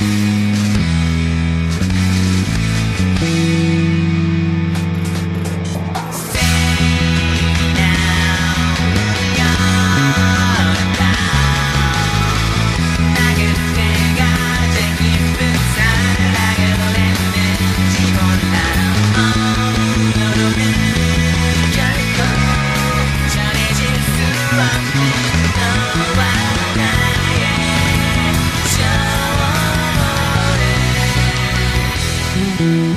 Mm-hmm.